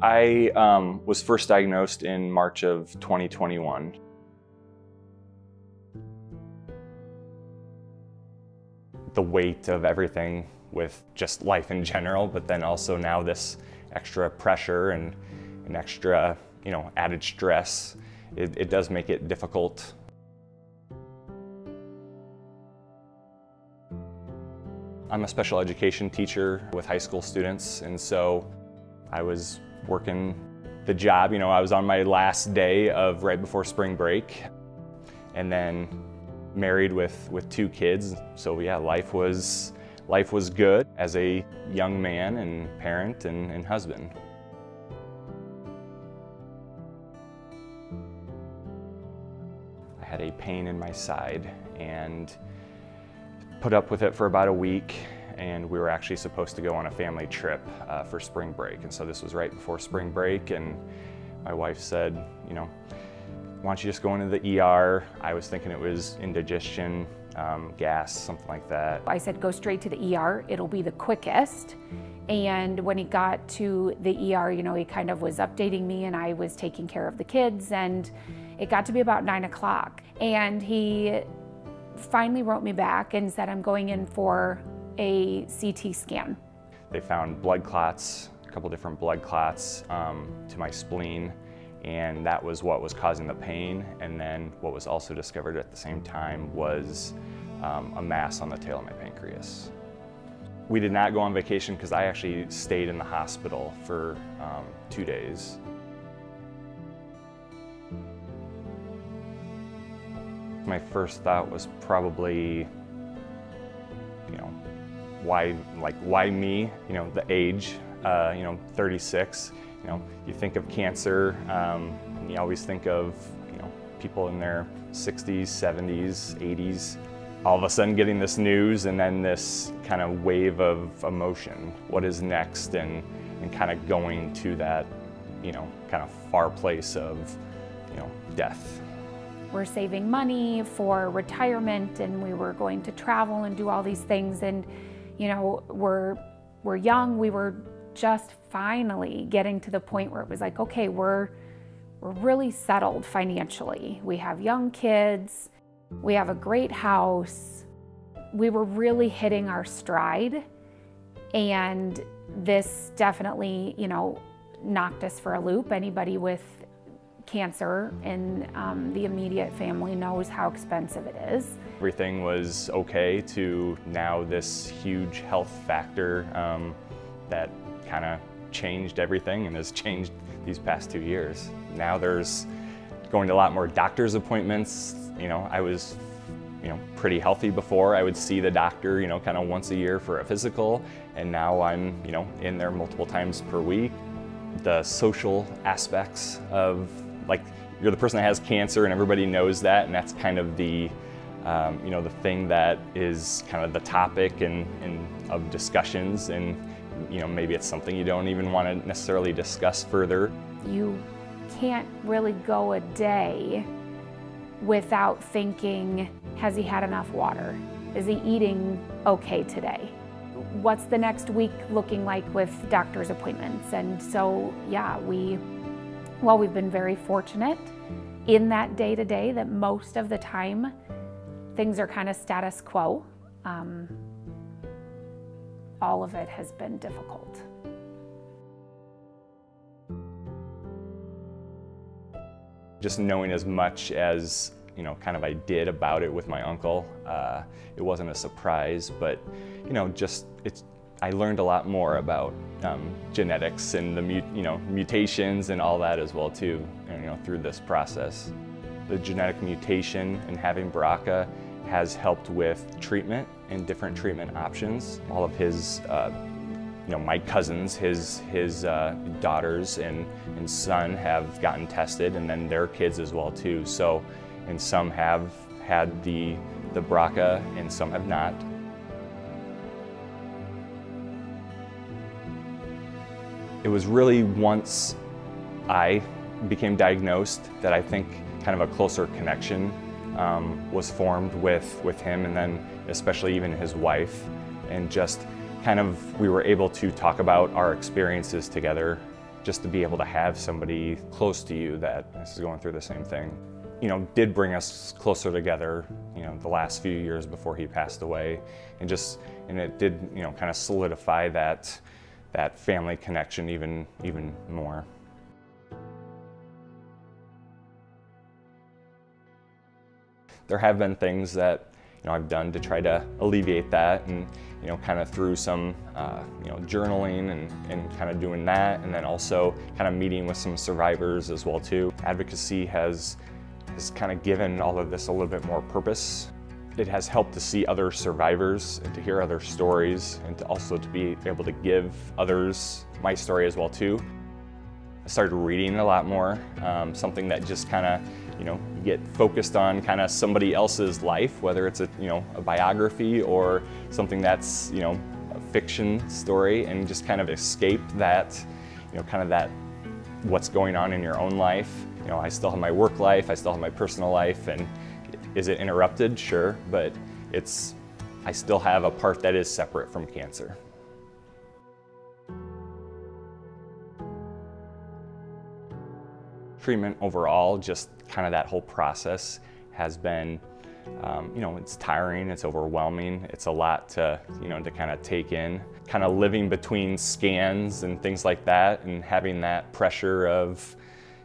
I um, was first diagnosed in March of 2021. The weight of everything with just life in general, but then also now this extra pressure and, an extra, you know, added stress, it, it does make it difficult. I'm a special education teacher with high school students, and so I was working the job. You know, I was on my last day of right before spring break and then married with, with two kids. So yeah, life was, life was good as a young man and parent and, and husband. I had a pain in my side and put up with it for about a week and we were actually supposed to go on a family trip uh, for spring break. And so this was right before spring break, and my wife said, you know, why don't you just go into the ER? I was thinking it was indigestion, um, gas, something like that. I said, go straight to the ER, it'll be the quickest. And when he got to the ER, you know, he kind of was updating me and I was taking care of the kids and it got to be about nine o'clock. And he finally wrote me back and said, I'm going in for a CT scan. They found blood clots, a couple different blood clots um, to my spleen, and that was what was causing the pain. And then what was also discovered at the same time was um, a mass on the tail of my pancreas. We did not go on vacation because I actually stayed in the hospital for um, two days. My first thought was probably, why, like, why me? You know, the age, uh, you know, 36. You know, you think of cancer, um, you always think of, you know, people in their 60s, 70s, 80s. All of a sudden getting this news and then this kind of wave of emotion. What is next? And, and kind of going to that, you know, kind of far place of, you know, death. We're saving money for retirement and we were going to travel and do all these things and you know, we're, we're young, we were just finally getting to the point where it was like, okay, we're, we're really settled financially. We have young kids, we have a great house. We were really hitting our stride. And this definitely, you know, knocked us for a loop. Anybody with cancer in um, the immediate family knows how expensive it is. Everything was okay to now this huge health factor um, that kind of changed everything and has changed these past two years. Now there's going to a lot more doctor's appointments. You know, I was you know, pretty healthy before. I would see the doctor, you know, kind of once a year for a physical, and now I'm, you know, in there multiple times per week. The social aspects of like you're the person that has cancer and everybody knows that and that's kind of the um, you know the thing that is kind of the topic and, of discussions and you know maybe it's something you don't even want to necessarily discuss further. You can't really go a day without thinking has he had enough water? Is he eating okay today? What's the next week looking like with doctor's appointments? And so yeah, we well, we've been very fortunate in that day to day that most of the time things are kind of status quo. Um, all of it has been difficult. Just knowing as much as you know, kind of I did about it with my uncle, uh, it wasn't a surprise, but you know, just it's I learned a lot more about um, genetics and the you know mutations and all that as well too, you know, through this process. The genetic mutation and having BRCA has helped with treatment and different treatment options. All of his, uh, you know, my cousins, his his uh, daughters and and son have gotten tested, and then their kids as well too. So, and some have had the the BRCA and some have not. It was really once I became diagnosed that I think kind of a closer connection um, was formed with, with him and then especially even his wife and just kind of we were able to talk about our experiences together just to be able to have somebody close to you that is going through the same thing. You know, did bring us closer together, you know, the last few years before he passed away. And just, and it did, you know, kind of solidify that, that family connection even, even more. There have been things that you know, I've done to try to alleviate that and, you know, kind of through some, uh, you know, journaling and, and kind of doing that and then also kind of meeting with some survivors as well too. Advocacy has, has kind of given all of this a little bit more purpose. It has helped to see other survivors and to hear other stories and to also to be able to give others my story as well too. I started reading a lot more, um, something that just kind of you know, get focused on kind of somebody else's life, whether it's a, you know, a biography or something that's, you know, a fiction story and just kind of escape that, you know, kind of that what's going on in your own life. You know, I still have my work life, I still have my personal life, and is it interrupted? Sure, but it's, I still have a part that is separate from cancer. Treatment overall, just kind of that whole process has been, um, you know, it's tiring, it's overwhelming, it's a lot to, you know, to kind of take in. Kind of living between scans and things like that and having that pressure of,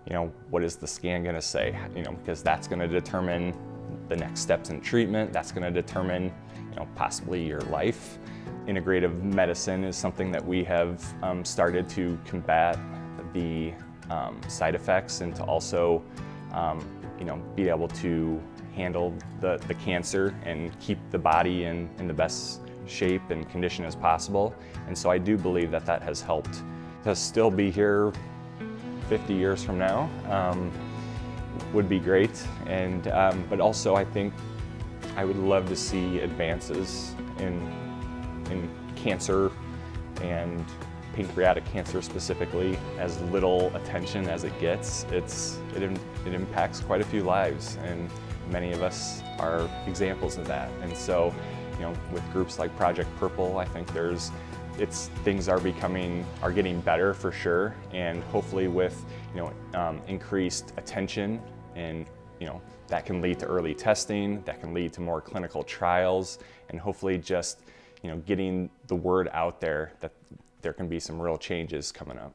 you know, what is the scan going to say? You know, because that's going to determine the next steps in treatment, that's going to determine, you know, possibly your life. Integrative medicine is something that we have um, started to combat the um, side effects and to also um, you know, be able to handle the, the cancer and keep the body in, in the best shape and condition as possible. And so I do believe that that has helped to still be here 50 years from now um, would be great. And, um, but also I think I would love to see advances in, in cancer and pancreatic cancer specifically, as little attention as it gets, it's, it, it impacts quite a few lives and many of us are examples of that. And so, you know, with groups like Project Purple, I think there's, it's, things are becoming, are getting better for sure. And hopefully with, you know, um, increased attention and, you know, that can lead to early testing, that can lead to more clinical trials, and hopefully just, you know, getting the word out there that there can be some real changes coming up.